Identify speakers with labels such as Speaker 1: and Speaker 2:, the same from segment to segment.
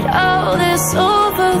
Speaker 1: all this over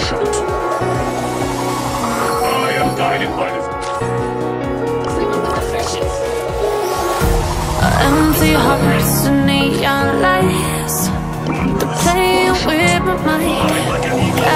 Speaker 2: shot. I am guided by this.
Speaker 1: Empty hearts and neon lights They're playing with my mind